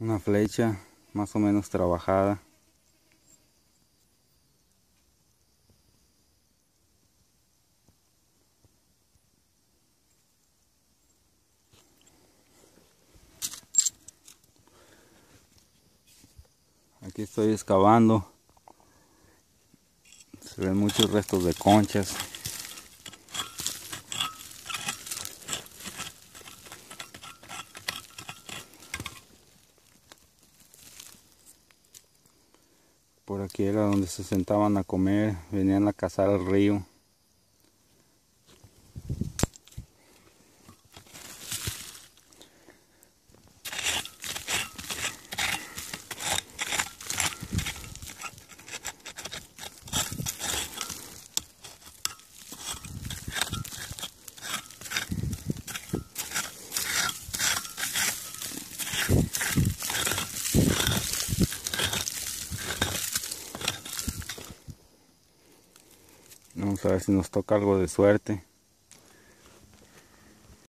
Una flecha más o menos trabajada. Aquí estoy excavando. Se ven muchos restos de conchas. Por aquí era donde se sentaban a comer, venían a cazar al río. Vamos a ver si nos toca algo de suerte.